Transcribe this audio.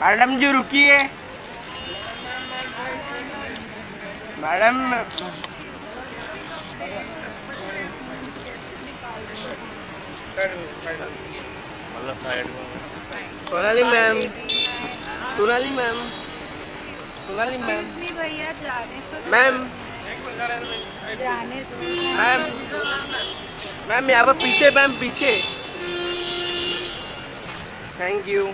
Madam ji रुकिए। Madam Sonali ma'am Sonali ma'am. Sonali ma'am भैया जाने तो मैम जाने मैम मैम यहाँ पर पीछे मैम पीछे। Thank you